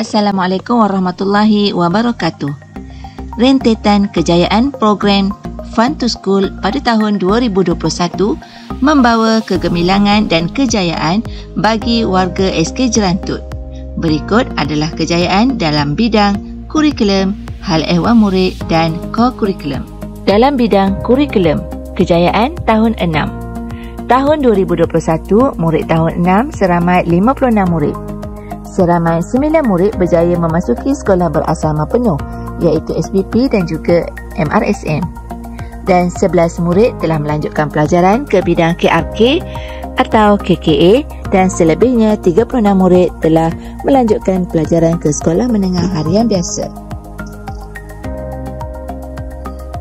Assalamualaikum warahmatullahi wabarakatuh. Rentetan kejayaan program Fun to School pada tahun 2021 membawa kegemilangan dan kejayaan bagi warga SK Jerantut. Berikut adalah kejayaan dalam bidang kurikulum, hal ehwal murid dan ko-kurikulum. Dalam bidang kurikulum, kejayaan tahun 6. Tahun 2021, murid tahun 6 seramai 56 murid. Seramai 9 murid berjaya memasuki sekolah berasrama penuh iaitu SBP dan juga MRSM. Dan 11 murid telah melanjutkan pelajaran ke bidang KRK atau KKA dan selebihnya 36 murid telah melanjutkan pelajaran ke sekolah menengah harian biasa.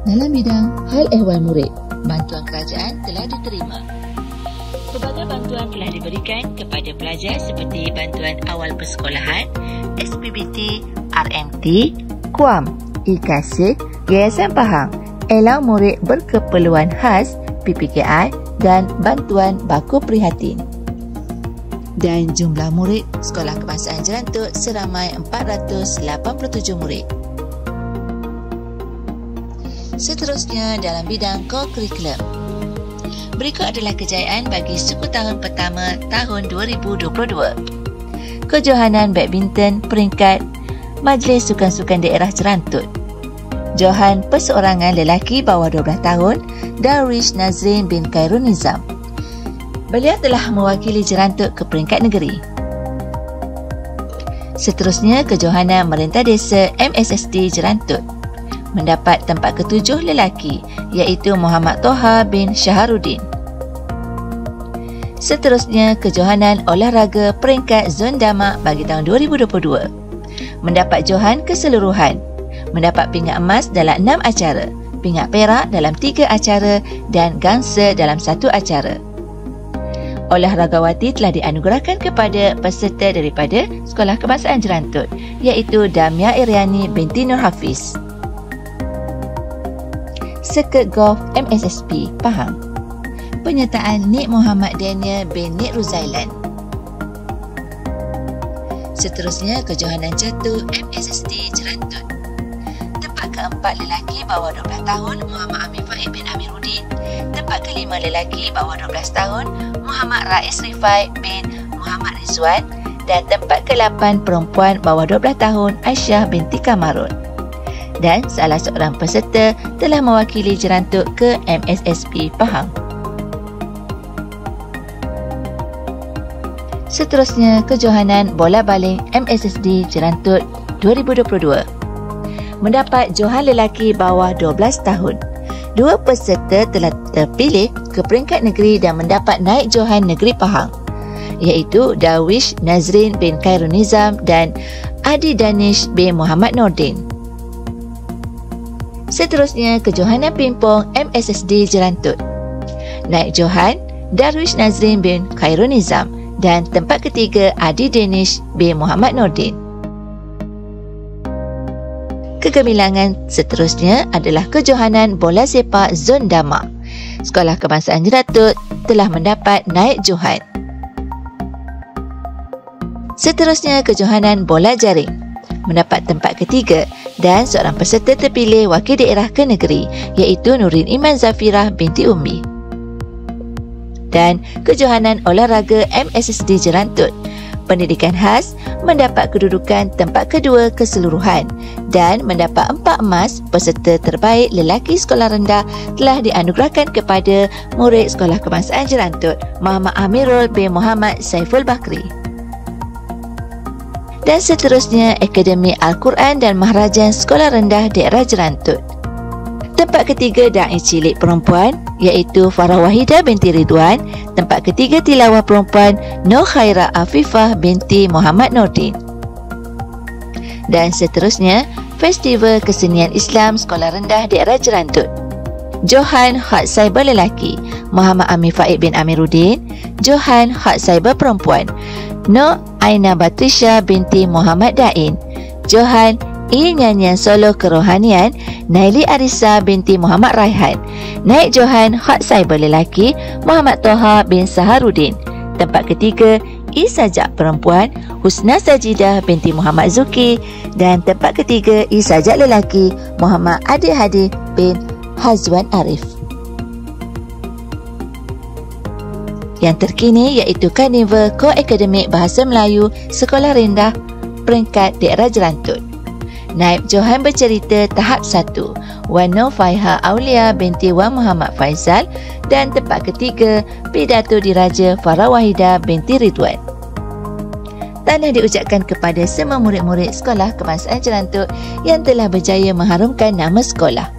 Dalam bidang hal ehwal murid, bantuan kerajaan telah diterima. Pelbagai bantuan telah diberikan kepada pelajar seperti bantuan awal persekolahan, SPBT, RMT, KUAM, IKASE, Yayasan Pahang, Elau Murid Berkeperluan Khas, PPKI dan bantuan baku prihatin. Dan jumlah murid Sekolah Kebangsaan Jerantut seramai 487 murid. Seterusnya dalam bidang co-curriculum. Berikut adalah kejayaan bagi suku tahun pertama tahun 2022. Kejohanan badminton peringkat Majlis Sukan-Sukan Daerah Jerantut. Johan perseorangan lelaki bawah 12 tahun, Darwish Nazrin bin Khairun Nizam. Beliau telah mewakili Jerantut ke peringkat negeri. Seterusnya, kejohanan Merintah Desa MSSD Jerantut mendapat tempat ketujuh lelaki iaitu Muhammad Toha bin Syaharuddin. Seterusnya, kejohanan olahraga peringkat Zon Damak bagi tahun 2022. Mendapat johan keseluruhan. Mendapat pingat emas dalam enam acara, pingat perak dalam tiga acara dan gangsa dalam satu acara. Olahragawati telah dianugerahkan kepada peserta daripada Sekolah Kebangsaan Jerantut iaitu Damia Iriani binti Nur Hafiz. Circuit Golf MSSP Pahang Penyertaan Nik Muhammad Daniel bin Nik Ruzailan. Seterusnya kejohanan jatuh MSSD Jerantut Tempat keempat lelaki bawah 12 tahun Muhammad Amir Faid bin Amiruddin. Tempat kelima lelaki bawah 12 tahun Muhammad Rais Rifai bin Muhammad Rizwan. Dan tempat ke-8 perempuan bawah 12 tahun Aisyah binti Kamarun. Dan salah seorang peserta telah mewakili Jerantut ke MSSP Pahang. Seterusnya, kejohanan bola baling MSSD Jerantut 2022 mendapat johan lelaki bawah 12 tahun. Dua peserta telah terpilih ke peringkat negeri dan mendapat naik johan negeri Pahang iaitu Darwish Nazrin bin Khairun Nizam dan Adi Danish bin Muhammad Nordin. Seterusnya ke Johanna Pimpong MSSD Jerantut. Naik Johan, Darwish Nazrin bin Khairun Nizam dan tempat ketiga Adi Danish bin Muhammad Nordin. Kegemilangan seterusnya adalah kejohanan bola sepak Zon Damak. Sekolah Kebangsaan Jerantut telah mendapat naik Johan. Seterusnya kejohanan bola jaring mendapat tempat ketiga dan seorang peserta terpilih wakil daerah ke negeri iaitu Nurin Iman Zafirah binti Umi. Dan kejohanan olahraga MSSD Jerantut. Pendidikan khas mendapat kedudukan tempat kedua keseluruhan dan mendapat empat emas peserta terbaik lelaki sekolah rendah telah dianugerahkan kepada murid Sekolah Kebangsaan Jerantut Muhammad Amirul bin Muhammad Saiful Bakri dan seterusnya Akademi Al-Quran dan Maharajan Sekolah Rendah Daerah Jerantut. Tempat ketiga Da'i Cilik Perempuan iaitu Farah Wahida binti Ridwan. Tempat ketiga Tilawah Perempuan Nur Khaira Afifah binti Muhammad Nordin. Dan seterusnya Festival Kesenian Islam Sekolah Rendah Daerah Jerantut. Johan Hak Cyber Lelaki Muhammad Amir Faid bin Amiruddin Johan Hak Cyber Perempuan Nur Aina Batrisha binti Muhammad Dain Johan I Nyanyian Solo Kerohanian Naili Arisa binti Muhammad Raihan Naik Johan Hak Cyber Lelaki Muhammad Toha bin Saharudin Tempat ketiga Isajak Perempuan Husna Sajidah binti Muhammad Zuki dan tempat ketiga Isajak Lelaki Muhammad Adi Hadi bin Hazwan Arif. Yang terkini iaitu Karnival Ko-Akademik Bahasa Melayu Sekolah Rendah peringkat daerah Jerantut. Naib Johan bercerita tahap 1 Wano Faiha Aulia binti Wan Muhammad Faizal dan tempat ketiga Pidato Diraja Farah Wahida binti Ridwan. Tanah diucapkan kepada semua murid-murid sekolah kebangsaan Jerantuk yang telah berjaya mengharumkan nama sekolah.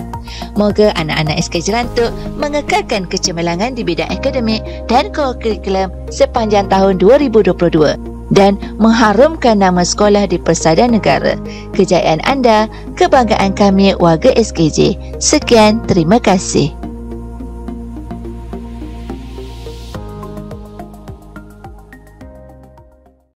Moga anak-anak SK Jerantuk mengekalkan kecemerlangan di bidang akademik dan kurikulum sepanjang tahun 2022 dan mengharumkan nama sekolah di persada negara. Kejayaan anda, kebanggaan kami warga SKJ. Sekian, terima kasih.